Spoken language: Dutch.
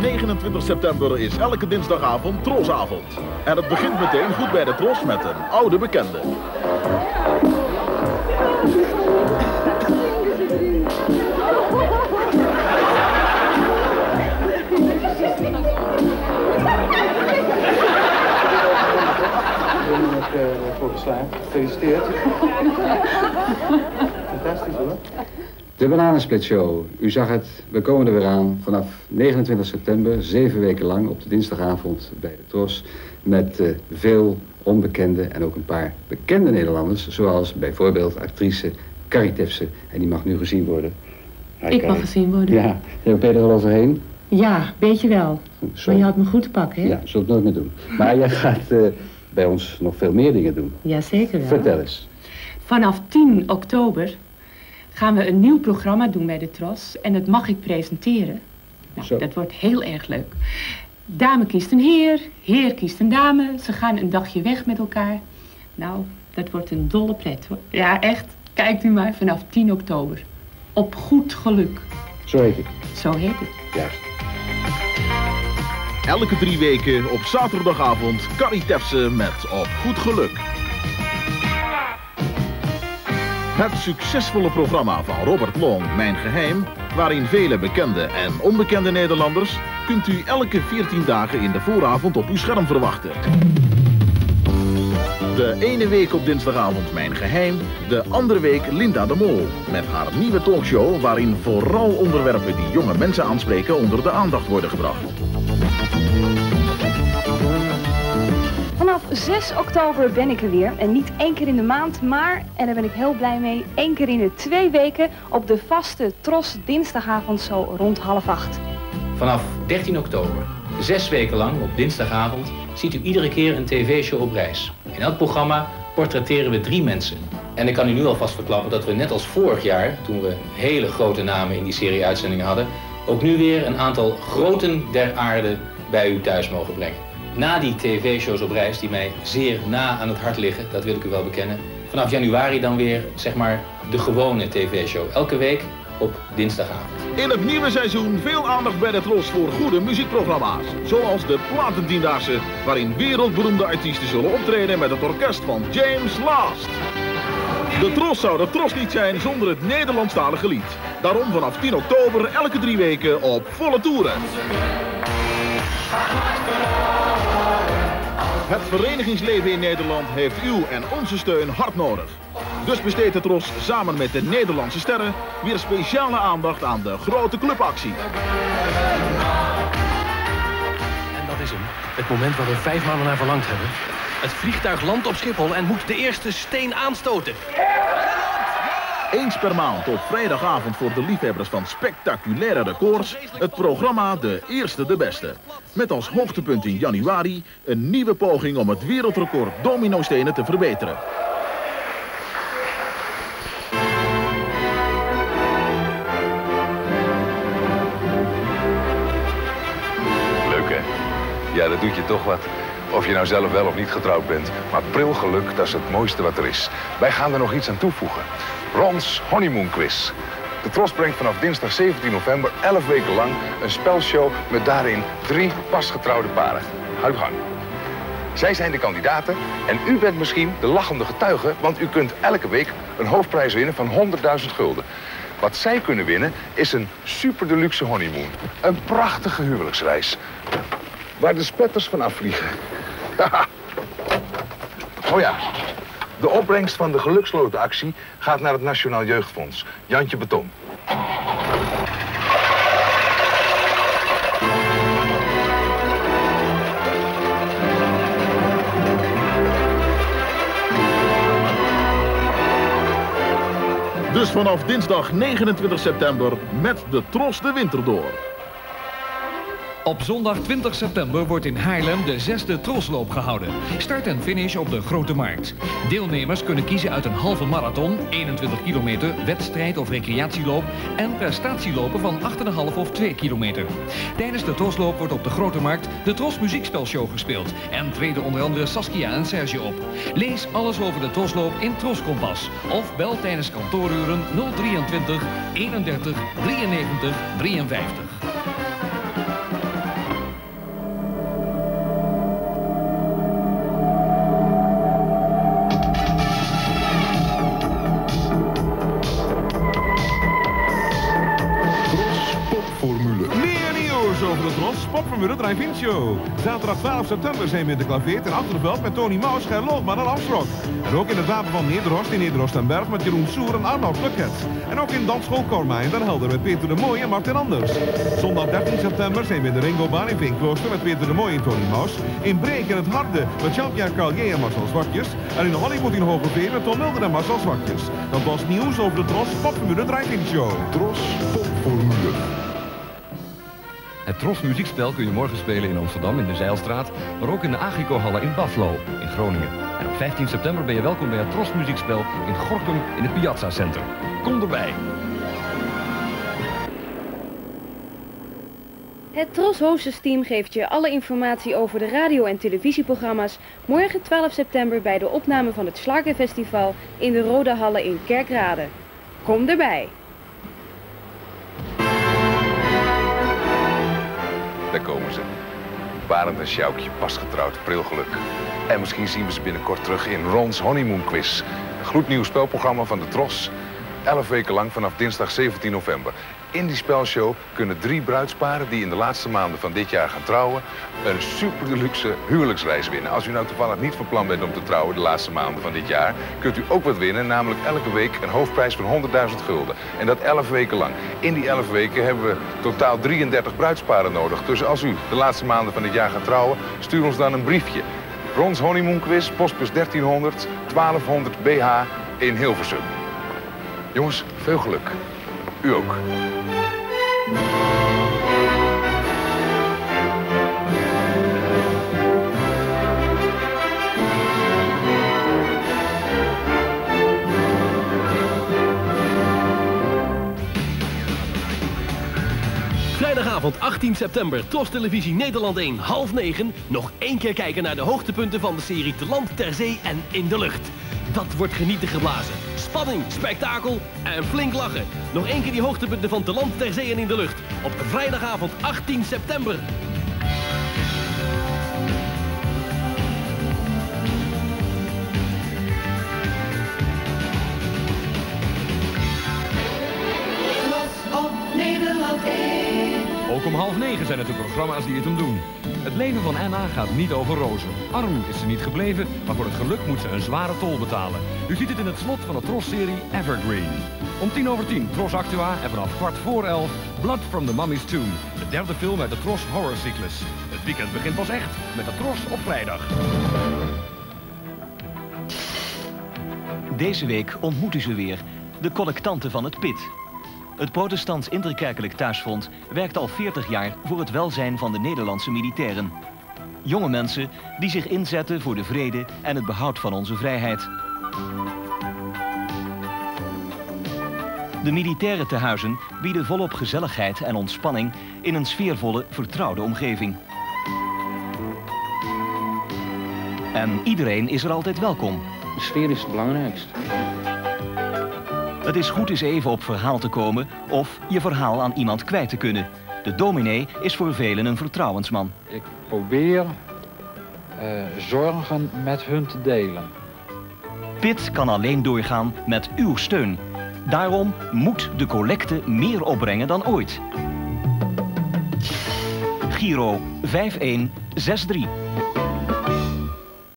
29 september is elke dinsdagavond Trosavond. En het begint meteen goed bij de Tros met een oude bekende. Uh, voor. Gefeliciteerd. De Bananensplit Show. U zag het, we komen er weer aan. Vanaf 29 september, zeven weken lang op de dinsdagavond bij de Tros. Met uh, veel onbekende en ook een paar bekende Nederlanders. Zoals bijvoorbeeld actrice Carrie Tefse. En die mag nu gezien worden. Hi, ik mag gezien worden. Ja, ben je er al overheen? Ja, weet je wel. Sorry. Maar je had me goed te pakken, hè? Ja, zult het nooit meer doen. Maar jij gaat uh, bij ons nog veel meer dingen doen. Jazeker wel. Vertel eens. Vanaf 10 oktober gaan we een nieuw programma doen bij de Tros. En dat mag ik presenteren. Nou, dat wordt heel erg leuk. Dame kiest een heer, heer kiest een dame. Ze gaan een dagje weg met elkaar. Nou, dat wordt een dolle pret. Hoor. Ja, echt. Kijkt u maar vanaf 10 oktober. Op goed geluk. Zo heet het. Zo heet het. Juist. Elke drie weken op zaterdagavond Carrie Tefse met Op Goed Geluk. Het succesvolle programma van Robert Long, Mijn Geheim, waarin vele bekende en onbekende Nederlanders, kunt u elke 14 dagen in de vooravond op uw scherm verwachten. De ene week op dinsdagavond Mijn Geheim, de andere week Linda de Mol. Met haar nieuwe talkshow waarin vooral onderwerpen die jonge mensen aanspreken onder de aandacht worden gebracht. 6 oktober ben ik er weer. En niet één keer in de maand, maar, en daar ben ik heel blij mee, één keer in de twee weken op de vaste Tros dinsdagavond zo rond half acht. Vanaf 13 oktober, zes weken lang op dinsdagavond, ziet u iedere keer een tv-show op reis. In elk programma portretteren we drie mensen. En ik kan u nu alvast verklappen dat we net als vorig jaar, toen we hele grote namen in die serie uitzendingen hadden, ook nu weer een aantal groten der aarde bij u thuis mogen brengen. Na die tv-shows op reis, die mij zeer na aan het hart liggen, dat wil ik u wel bekennen. Vanaf januari dan weer, zeg maar, de gewone tv-show. Elke week op dinsdagavond. In het nieuwe seizoen veel aandacht bij de Tros voor goede muziekprogramma's. Zoals de Platendiendaagse, waarin wereldberoemde artiesten zullen optreden met het orkest van James Last. De Tros zou de Tros niet zijn zonder het Nederlandstalige lied. Daarom vanaf 10 oktober elke drie weken op volle toeren. Het verenigingsleven in Nederland heeft uw en onze steun hard nodig. Dus besteedt het Tros samen met de Nederlandse sterren weer speciale aandacht aan de grote clubactie. En dat is hem. Het moment waar we vijf maanden naar verlangd hebben. Het vliegtuig landt op Schiphol en moet de eerste steen aanstoten. Eens per maand op vrijdagavond voor de liefhebbers van spectaculaire records... het programma De Eerste de Beste. Met als hoogtepunt in januari een nieuwe poging om het wereldrecord dominostenen te verbeteren. Leuk hè? Ja, dat doet je toch wat. Of je nou zelf wel of niet getrouwd bent. Maar prilgeluk, dat is het mooiste wat er is. Wij gaan er nog iets aan toevoegen. Rons Honeymoon Quiz. De Tros brengt vanaf dinsdag 17 november 11 weken lang een spelshow met daarin drie pasgetrouwde paren. Huip gang. Zij zijn de kandidaten en u bent misschien de lachende getuige, want u kunt elke week een hoofdprijs winnen van 100.000 gulden. Wat zij kunnen winnen is een super deluxe honeymoon. Een prachtige huwelijksreis. Waar de spetters van afvliegen. oh ja, de opbrengst van de gelukslotenactie gaat naar het Nationaal Jeugdfonds. Jantje Beton. Dus vanaf dinsdag 29 september met de Tros de Winter door. Op zondag 20 september wordt in Haarlem de zesde trosloop gehouden. Start en finish op de Grote Markt. Deelnemers kunnen kiezen uit een halve marathon, 21 kilometer, wedstrijd of recreatieloop en prestatielopen van 8,5 of 2 kilometer. Tijdens de trosloop wordt op de Grote Markt de Tros Muziekspelshow gespeeld en treden onder andere Saskia en Sergio op. Lees alles over de trosloop in Troskompas of bel tijdens kantooruren 023 31 93 53. Popformule Drive-In Show. Zaterdag 12 september zijn we in de Klaveet in Achterveld met Tony Maus, Ger Loogman en Afschrok. En ook in het wapen van Nederhorst in Nederhorst en Berg met Jeroen Soer en Arnoud Plukket. En ook in Dansschool Korma in Den Helder met Peter de Mooi en Martin Anders. Zondag 13 september zijn we in de Ringobaan in Veenklooster met Peter de Mooi en Tony Maus. In Breek in het Harde met Jean-Pierre Carlier en Marcel Zwartjes. En in Hollywood in Hogeveen met Tom Mulder en Marcel Zwartjes. Dat was nieuws over de Tros Popformule Drive-In Show. Tros Popformule. Het Tros muziekspel kun je morgen spelen in Amsterdam in de Zeilstraat, maar ook in de Agrico-hallen in Buffalo in Groningen. En op 15 september ben je welkom bij het Tros muziekspel in Gorkum in het Piazza Center. Kom erbij! Het Tros Hostess team geeft je alle informatie over de radio- en televisieprogramma's morgen 12 september bij de opname van het Slagerfestival in de Rode Hallen in Kerkrade. Kom erbij! Barend en Sjoukje, pas getrouwd, prilgeluk. En misschien zien we ze binnenkort terug in Ron's Honeymoon Quiz. Een gloednieuw spelprogramma van de Tros. Elf weken lang vanaf dinsdag 17 november. In die spelshow kunnen drie bruidsparen die in de laatste maanden van dit jaar gaan trouwen... een super deluxe huwelijksreis winnen. Als u nou toevallig niet van plan bent om te trouwen de laatste maanden van dit jaar... kunt u ook wat winnen, namelijk elke week een hoofdprijs van 100.000 gulden. En dat elf weken lang. In die elf weken hebben we totaal 33 bruidsparen nodig. Dus als u de laatste maanden van dit jaar gaat trouwen, stuur ons dan een briefje. Rons Honeymoon Quiz, postbus 1300, 1200 BH in Hilversum. Jongens, veel geluk. U ook. Vrijdagavond 18 september, Tros Televisie Nederland 1, half 9. Nog één keer kijken naar de hoogtepunten van de serie Te Land, Ter Zee en In de Lucht. Dat wordt genieten geblazen. Spanning, spektakel en flink lachen. Nog één keer die hoogtepunten van Te Land, Ter Zee en In de Lucht. Op vrijdagavond 18 september. Ook om half negen zijn het de programma's die het hem doen. Het leven van Anna gaat niet over rozen. Arm is ze niet gebleven, maar voor het geluk moet ze een zware tol betalen. U ziet het in het slot van de Tros-serie Evergreen. Om tien over tien Tros Actua en vanaf kwart voor elf Blood from the Mummy's Tomb. De derde film uit de Tros horrorcyclus. Het weekend begint pas echt met de Tros op vrijdag. Deze week ontmoeten ze weer de collectanten van het PIT. Het Protestants Interkerkelijk Thuisfront werkt al 40 jaar voor het welzijn van de Nederlandse militairen. Jonge mensen die zich inzetten voor de vrede en het behoud van onze vrijheid. De militaire tehuizen bieden volop gezelligheid en ontspanning in een sfeervolle, vertrouwde omgeving. En iedereen is er altijd welkom. De sfeer is het belangrijkst. Het is goed eens even op verhaal te komen of je verhaal aan iemand kwijt te kunnen. De dominee is voor velen een vertrouwensman. Ik probeer eh, zorgen met hun te delen. PIT kan alleen doorgaan met uw steun. Daarom moet de collecte meer opbrengen dan ooit. Giro 5163.